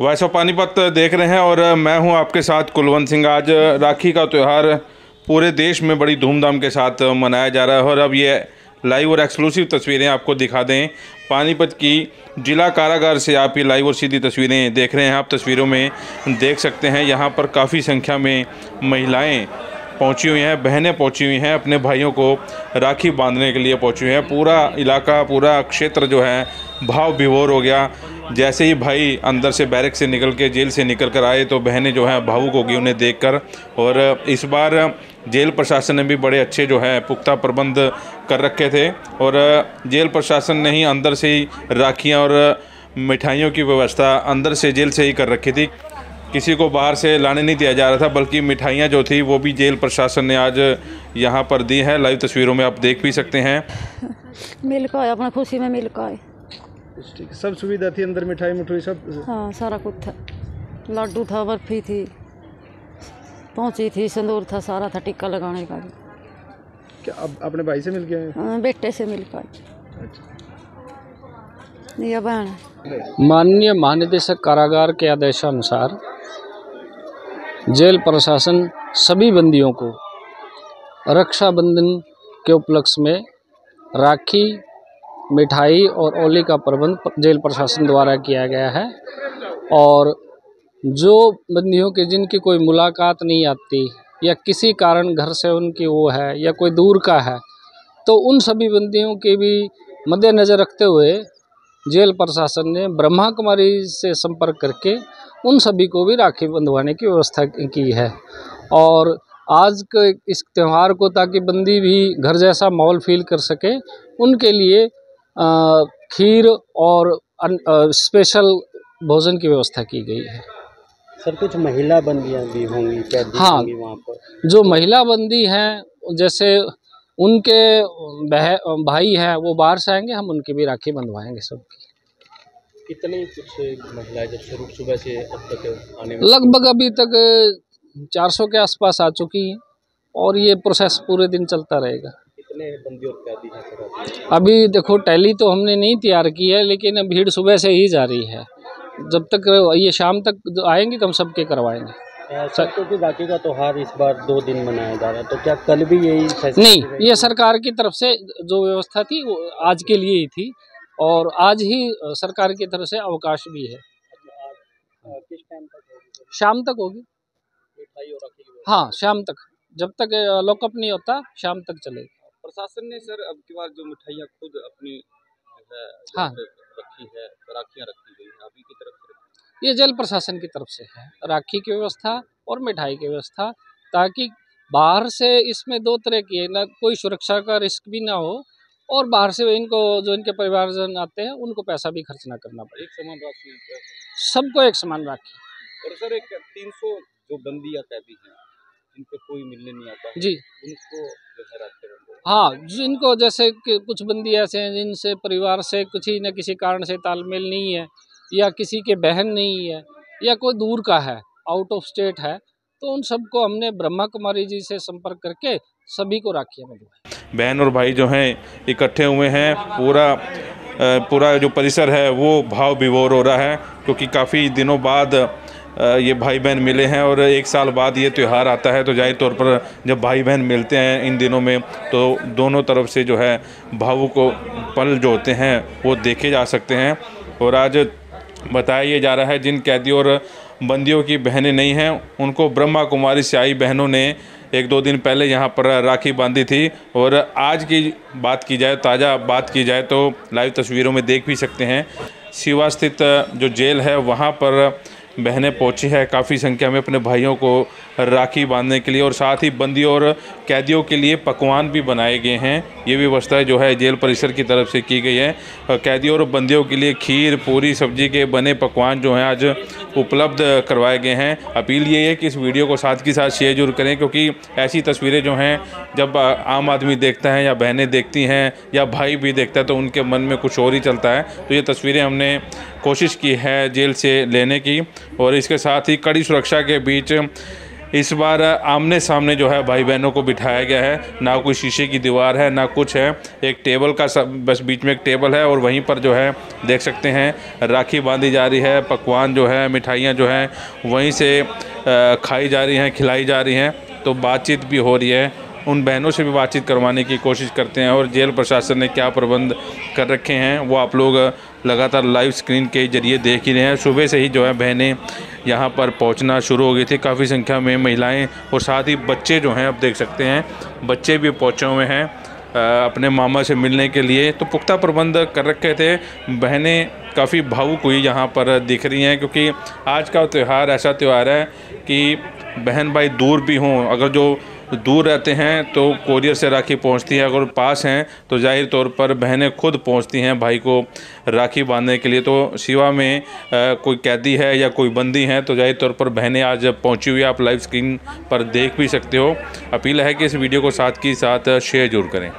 Voice of Panipat देख रहे हैं और मैं हूँ आपके साथ कुलवंत सिंह। आज राखी का त्यौहार पूरे देश में बड़ी धूमधाम के साथ मनाया जा रहा है और अब ये लाइव और एक्सक्लूसिव तस्वीरें आपको दिखा दें। पानीपत की जिला कारागार से आप ये लाइव और सीधी तस्वीरें देख रहे हैं। आप तस्वीरों में देख सकते हैं, यहाँ पर काफ़ी संख्या में महिलाएँ पहुँची हुई हैं, बहनें पहुँची हुई हैं, अपने भाइयों को राखी बांधने के लिए पहुँची हुई हैं। पूरा इलाका, पूरा क्षेत्र जो है, भाव विभोर हो गया। जैसे ही भाई अंदर से बैरक से निकल के जेल से निकल कर आए तो बहनें जो हैं, भावुक होगी उन्हें देखकर। और इस बार जेल प्रशासन ने भी बड़े अच्छे जो है, पुख्ता प्रबंध कर रखे थे। और जेल प्रशासन ने ही अंदर से ही राखियाँ और मिठाइयों की व्यवस्था अंदर से जेल से ही कर रखी थी। किसी को बाहर से लाने नहीं दिया जा रहा था बल्कि मिठाइयाँ जो थी वो भी जेल प्रशासन ने आज यहाँ पर दी है। लाइव तस्वीरों में आप देख भी सकते हैं। मिल के आए अपने खुशी में मिल के आए। सब सुविधा थी अंदर मिठाई मिठाई सब? हाँ सारा कुछ था। लड्डू था बर्फ़ी थी पहुँची थी सिंदूर था सारा था टिक्का लगाने का भी। क्या अब अपने भाई से मिल गया? हाँ, बेटे से मिल पाए ये माननीय महानिदेशक कारागार के आदेशानुसार जेल प्रशासन सभी बंदियों को रक्षाबंधन के उपलक्ष्य में राखी, मिठाई और ओली का प्रबंध जेल प्रशासन द्वारा किया गया है। और जो बंदियों के, जिनकी कोई मुलाकात नहीं आती या किसी कारण घर से उनकी वो है या कोई दूर का है तो उन सभी बंदियों के भी मद्देनज़र रखते हुए जेल प्रशासन ने ब्रह्मा कुमारी से संपर्क करके उन सभी को भी राखी बंधवाने की व्यवस्था की है। और आज के इस त्यौहार को ताकि बंदी भी घर जैसा माहौल फील कर सके उनके लिए खीर और स्पेशल भोजन की व्यवस्था की गई है। सर कुछ महिला बंदियाँ भी होंगी क्या? हाँ। वहाँ पर? जो महिला बंदी हैं जैसे उनके बह भाई हैं वो बाहर से आएँगे हम उनकी भी राखी बंधवाएँगे सबकी। कितनी कुछ महिलाएँ जब शुरू सुबह से अब तक आने में लगभग अभी तक 400 के आसपास आ चुकी हैं और ये प्रोसेस पूरे दिन चलता रहेगा। कितने बंदी और कैदी हैं। सर अभी? देखो टैली तो हमने नहीं तैयार की है लेकिन भीड़ सुबह से ही जा रही है। जब तक ये शाम तक आएँगे तो हम सबके करवाएँगे। सर क्योंकि राखी का त्योहार इस बार दो दिन मनाया जा रहा है तो क्या कल भी यही नहीं ये सरकार की तरफ़ से जो व्यवस्था थी वो आज के लिए ही थी। और आज ही सरकार की तरफ़ से अवकाश भी है अ, सर? शाम तक होगी? हाँ शाम तक जब तक लॉकअप नहीं होता शाम तक चलेगी प्रशासन ने सर अब की बार जो मिठाइयाँ खुद अपनी हाँ। रखी है राखियाँ रखी गई हैं अभी की तरफ़ से ये जल प्रशासन की तरफ़ से है राखी की व्यवस्था और मिठाई की व्यवस्था ताकि बाहर से इसमें दो तरह की है ना कोई सुरक्षा का रिस्क भी ना हो और बाहर से इनको जो इनके परिवारजन आते हैं उनको पैसा भी खर्च ना करना पड़े एक समान राखी सबको एक समान राखी और सर एक तीन सौ जो बंदी या कैदी हैं जिनको कोई मिलने नहीं आता जी। उनको है हाँ जिनको जैसे कुछ बंदी ऐसे हैं जिनसे परिवार से कुछ ही न किसी कारण से तालमेल नहीं है या किसी के बहन नहीं है या कोई दूर का है आउट ऑफ़ स्टेट है तो उन सबको हमने ब्रह्मा कुमारी जी से संपर्क करके सभी को राखियाँ बंधवाई। बहन और भाई जो हैं, इकट्ठे हुए हैं। पूरा पूरा जो परिसर है, वो भाव विभोर हो रहा है, क्योंकि काफ़ी दिनों बाद ये भाई बहन मिले हैं और एक साल बाद ये त्यौहार आता है। तो ज़ाहिर तौर पर जब भाई बहन मिलते हैं इन दिनों में तो दोनों तरफ़ से जो है, भावुक पल जो होते हैं, वो देखे जा सकते हैं। और आज बताया ये जा रहा है, जिन कैदियों और बंदियों की बहनें नहीं हैं, उनको ब्रह्मा कुमारी से आई बहनों ने एक दो दिन पहले यहाँ पर राखी बांधी थी और आज की बात की जाए, ताज़ा बात की जाए तो लाइव तस्वीरों में देख भी सकते हैं। शिवा स्थित जो जेल है, वहाँ पर बहनें पहुँची है काफ़ी संख्या में अपने भाइयों को राखी बांधने के लिए और साथ ही बंदियों और कैदियों के लिए पकवान भी बनाए गए हैं। ये व्यवस्था जो है जेल परिसर की तरफ़ से की गई है। कैदियों और बंदियों के लिए खीर, पूरी सब्ज़ी के बने पकवान जो हैं आज उपलब्ध करवाए गए हैं। अपील ये है कि इस वीडियो को साथ के साथ शेयर ज़रूर करें क्योंकि ऐसी तस्वीरें जो हैं, जब आम आदमी देखता है या बहनें देखती हैं या भाई भी देखता है तो उनके मन में कुछ और ही चलता है। तो ये तस्वीरें हमने कोशिश की है जेल से लेने की। और इसके साथ ही कड़ी सुरक्षा के बीच इस बार आमने सामने जो है भाई बहनों को बिठाया गया है। ना कोई शीशे की दीवार है, ना कुछ है। एक टेबल का सब, बस बीच में एक टेबल है और वहीं पर जो है देख सकते हैं, राखी बांधी जा रही है, पकवान जो है, मिठाइयाँ जो हैं, वहीं से खाई जा रही हैं, खिलाई जा रही हैं। तो बातचीत भी हो रही है। उन बहनों से भी बातचीत करवाने की कोशिश करते हैं और जेल प्रशासन ने क्या प्रबंध कर रखे हैं, वो आप लोग लगातार लाइव स्क्रीन के ज़रिए देख ही रहे हैं। सुबह से ही जो है बहनें यहाँ पर पहुँचना शुरू हो गई थी। काफ़ी संख्या में महिलाएँ और साथ ही बच्चे जो हैं, आप देख सकते हैं, बच्चे भी पहुँचे हुए हैं अपने मामा से मिलने के लिए। तो पुख्ता प्रबंध कर रखे थे। बहनें काफ़ी भावुक हुई यहाँ पर दिख रही हैं, क्योंकि आज का त्यौहार, ऐसा त्यौहार है कि बहन भाई दूर भी हों। अगर जो दूर रहते हैं तो कोरियर से राखी पहुँचती है। अगर पास हैं तो ज़ाहिर तौर पर बहनें खुद पहुँचती हैं भाई को राखी बांधने के लिए। तो शिवा में आ, कोई कैदी है या कोई बंदी है तो ज़ाहिर तौर पर बहनें आज पहुँची हुई है। आप लाइव स्क्रीन पर देख भी सकते हो। अपील है कि इस वीडियो को साथ के साथ शेयर ज़रूर करें।